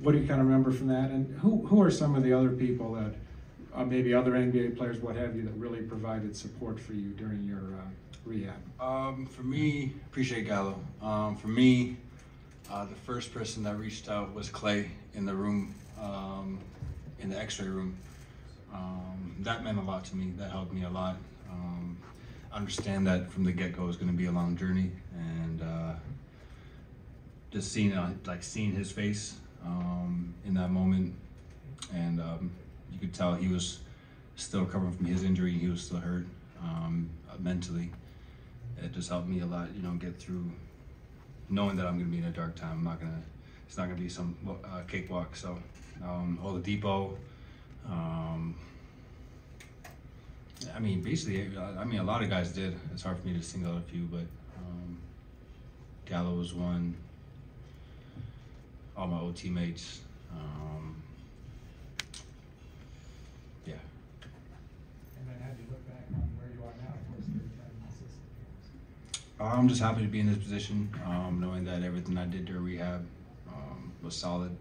what do you kind of remember from that? And who, who are some of the other people that, uh, maybe other NBA players, what have you, that really provided support for you during your uh, rehab? Um, for me, appreciate Gallo. Um, for me, uh, the first person that reached out was Klay in the room, um, in the X-ray room. Um, that meant a lot to me. That helped me a lot. Um, understand that from the get-go is going to be a long journey, and uh, just seeing uh, like seeing his face um, in that moment, and um, you could tell he was still recovering from his injury. He was still hurt um, mentally. It just helped me a lot, you know, get through knowing that I'm going to be in a dark time. I'm not going to. It's not going to be some uh, cakewalk. So, um, Oladipo. Um, I mean, basically, I I mean, a lot of guys did. It's hard for me to single out a few, but um, Gallo was one. All my old teammates. Um, yeah. And then how do you look back on where you are now, of course, your time in? I'm just happy to be in this position, um, knowing that everything I did during rehab um, was solid.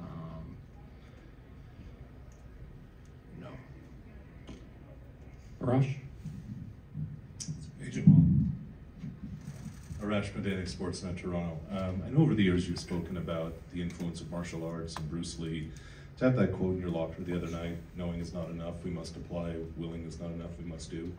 Um, no. Rush? Hey, Jamal. Arash Madani, Sportsnet Toronto. Um, I know over the years you've spoken about the influence of martial arts and Bruce Lee. To have that quote in your locker the other night, knowing is not enough, we must apply, willing is not enough, we must do.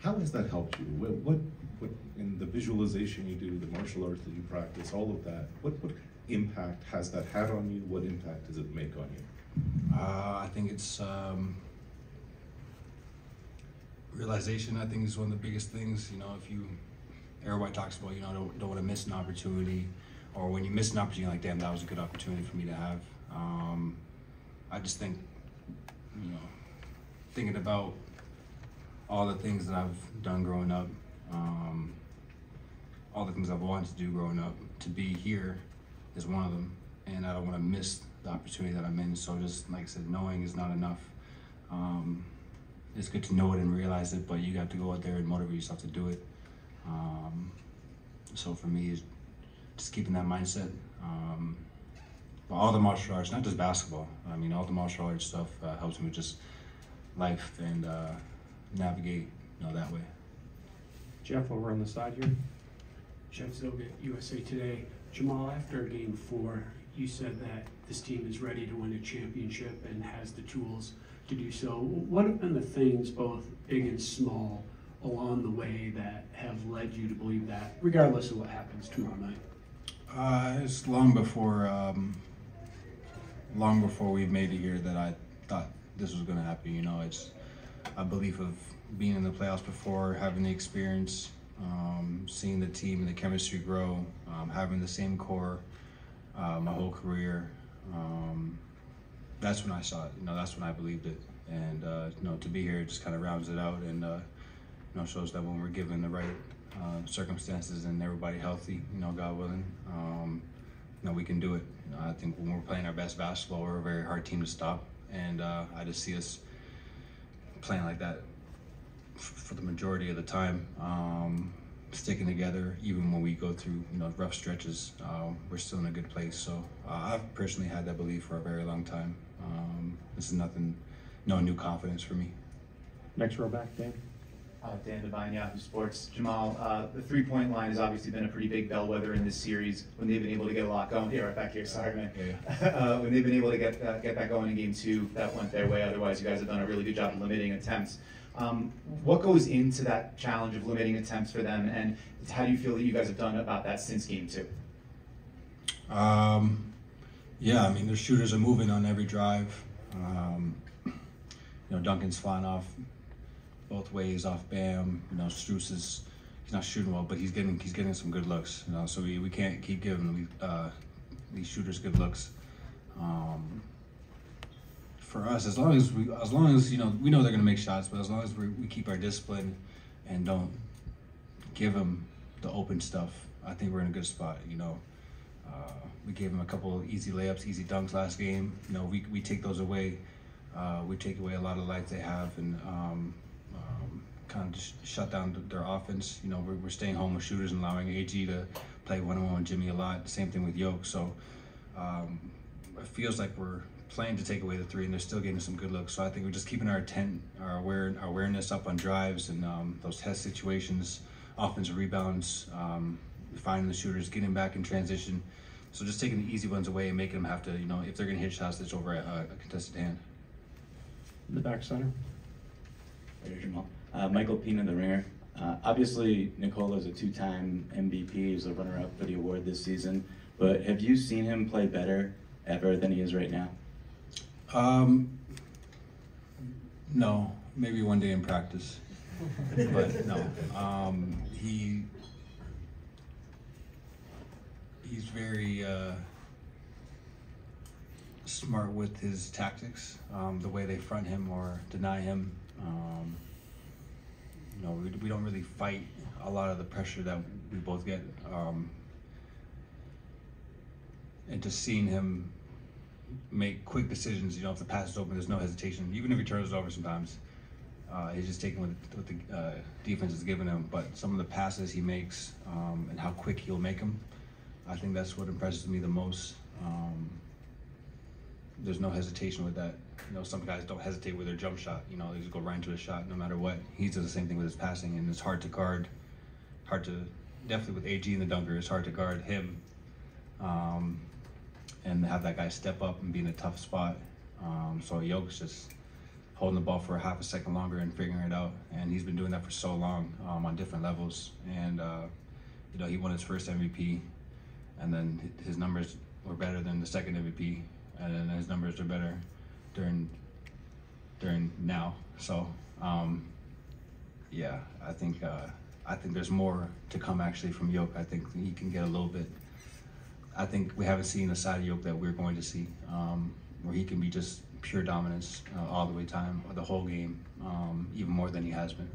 How has that helped you? What, what, what in the visualization you do, the martial arts that you practice, all of that, what, what impact has that had on you? What impact does it make on you? Uh, I think it's um, realization. I think is one of the biggest things. You know, if you everybody talks about, you know, don't, don't want to miss an opportunity, or when you miss an opportunity, like damn, that was a good opportunity for me to have. Um, I just think, you know, thinking about all the things that I've done growing up, um, all the things I've wanted to do growing up, to be here is one of them, and I don't want to miss the opportunity that I'm in. So just like I said, knowing is not enough. Um, it's good to know it and realize it, but you got to go out there and motivate yourself to do it. Um, so for me, it's just keeping that mindset. Um, but all the martial arts, not just basketball. I mean, all the martial arts stuff uh, helps me with just life and uh, navigate, you know, that way. Jeff, over on the side here? Jeff Zillgitt, USA Today. Jamal, after game four, you said that this team is ready to win a championship and has the tools to do so. What have been the things, both big and small, along the way that have led you to believe that, regardless of what happens tomorrow night? Uh, it's long before, um, long before we made it here that I thought this was going to happen. You know, it's a belief of being in the playoffs before, having the experience, um, seeing the team and the chemistry grow, um, having the same core uh, my whole career. Um, that's when I saw it. You know, that's when I believed it. And uh, you know, to be here just kind of rounds it out and uh, know shows that when we're given the right uh, circumstances and everybody healthy, you know, God willing, um, you know, we can do it. You know, I think when we're playing our best basketball, we're a very hard team to stop, and uh, I just see us playing like that for the majority of the time. Um, sticking together, even when we go through you know rough stretches, um, we're still in a good place. So uh, I've personally had that belief for a very long time. Um, this is nothing, no new confidence for me. Next row back, Dan. Uh, Dan Devine, Yahoo Sports. Jamal, uh, the three-point line has obviously been a pretty big bellwether in this series when they've been able to get a lot going. Here, right back here, sorry, man. Yeah. uh, when they've been able to get uh, get that going in game two, that went their way. Otherwise, you guys have done a really good job of limiting attempts. Um, what goes into that challenge of limiting attempts for them, and how do you feel that you guys have done about that since game two? Um, yeah, I mean, their shooters are moving on every drive. Um, you know, Duncan's flying off both ways off Bam. You know, Strus is he's not shooting well, but he's getting he's getting some good looks. You know, so we, we can't keep giving uh, these shooters good looks. Um, for us, as long as we as long as you know we know they're gonna make shots, but as long as we, we keep our discipline and don't give them the open stuff, I think we're in a good spot. You know. Uh, we gave them a couple of easy layups, easy dunks last game. You know, we, we take those away. Uh, we take away a lot of life they have and um, kind of just shut down th- their offense. You know, we're, we're staying home with shooters and allowing AG to play one on one with Jimmy a lot. Same thing with Yoke. So, um, it feels like we're playing to take away the three, and they're still getting some good looks. So I think we're just keeping our intent, our aware, our awareness up on drives and um, those test situations, offensive rebounds, um, finding the shooters, getting back in transition. So just taking the easy ones away and making them have to, you know, if they're going to hit shots, that's over a, a contested hand. In the back center. Later, Jamal. Uh, Michael Pina, the ringer. Uh, obviously, Nikola is a two-time MVP. He's a runner-up for the award this season. But have you seen him play better ever than he is right now? Um, no, maybe one day in practice, but no. Um, he he's very uh, smart with his tactics, um, the way they front him or deny him. Um, you know, we, we don't really fight a lot of the pressure that we both get. Um, and just seeing him make quick decisions. You know, if the pass is open, there's no hesitation. Even if he turns it over sometimes, uh, he's just taking what, what the uh, defense is giving him. But some of the passes he makes um, and how quick he'll make them, I think that's what impresses me the most. Um, there's no hesitation with that. You know, some guys don't hesitate with their jump shot. You know, they just go right into the shot no matter what. He does the same thing with his passing, and it's hard to guard. Hard to, definitely with AG and the dunker, it's hard to guard him. Um, and have that guy step up and be in a tough spot. Um, so Yoke's just holding the ball for a half a second longer and figuring it out. And he's been doing that for so long um, on different levels. And uh, you know, he won his first MVP, and then his numbers were better than the second MVP, and then his numbers are better during during now. So um, yeah, I think uh, I think there's more to come actually from Yoke. I think he can get a little bit. I think we haven't seen a side of Yoke that we're going to see, um, where he can be just pure dominance uh, all the way time, or the whole game, um, even more than he has been.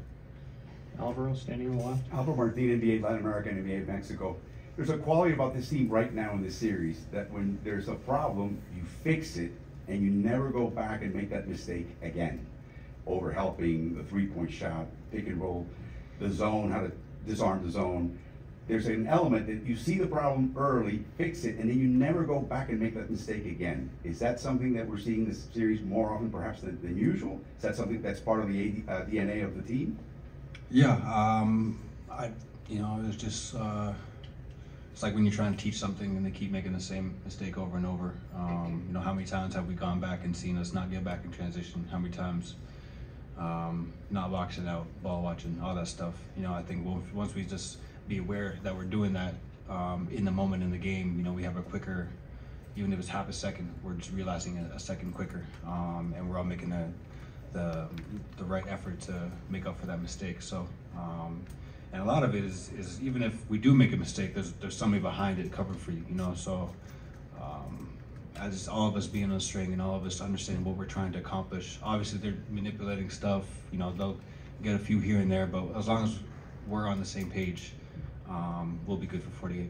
Alvaro standing on the left. Alvaro Martin, NBA Latin America, NBA Mexico. There's a quality about this team right now in this series that when there's a problem, you fix it and you never go back and make that mistake again. Over helping the three point shot, pick and roll, the zone, how to disarm the zone. There's an element that you see the problem early, fix it, and then you never go back and make that mistake again. Is that something that we're seeing this series more often perhaps than, than usual? Is that something that's part of the uh, DNA of the team? Yeah, um, I, you know, it's just, uh, it's like when you're trying to teach something and they keep making the same mistake over and over. Um, you know, how many times have we gone back and seen us not get back in transition? How many times um, not boxing out, ball watching, all that stuff? You know, I think once once we just be aware that we're doing that um, in the moment in the game, you know, we have a quicker, even if it's half a second, we're just realizing a, a second quicker, um, and we're all making the, the the right effort to make up for that mistake. So. And a lot of it is, is even if we do make a mistake, there's there's somebody behind it covering for you, you know. So, um, as all of us being on a string and all of us understanding what we're trying to accomplish. Obviously, they're manipulating stuff. You know, they'll get a few here and there, but as long as we're on the same page, um, we'll be good for 48.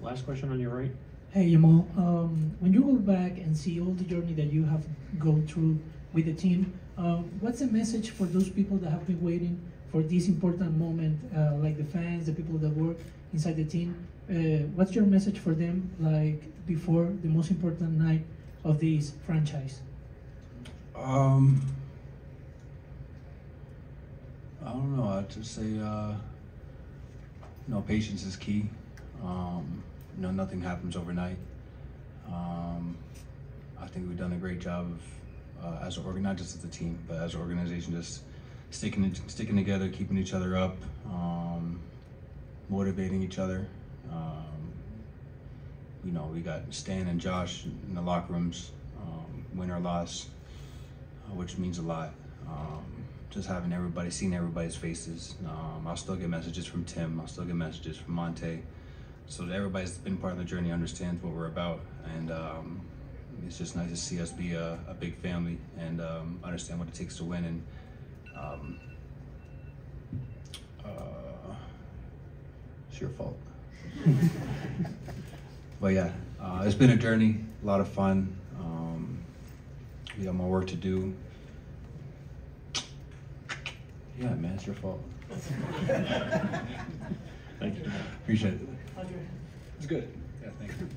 Last question on your right. Hey Jamal, um, when you go back and see all the journey that you have go through with the team, uh, what's the message for those people that have been waiting for this important moment, uh, like the fans, the people that work inside the team? Uh, what's your message for them, like before the most important night of this franchise? Um, I don't know. I'd just say, uh, you know, patience is key. Um, you know, nothing happens overnight. Um, I think we've done a great job of, uh, as an organization, just as a team, but as an organization, just sticking sticking together, keeping each other up, um, motivating each other. Um, you know, we got Stan and Josh in the locker rooms, um, win or loss, uh, which means a lot. Um, just having everybody, seeing everybody's faces. Um, I'll still get messages from Tim. I'll still get messages from Monte. So that everybody's been part of the journey understands what we're about, and um, it's just nice to see us be a, a big family and understand what it takes to win. And um, uh, it's your fault. but yeah, uh, it's been a journey, a lot of fun. Um, we got more work to do. Yeah, man, it's your fault. Thank you. Appreciate it. It's good. Yeah, thank you.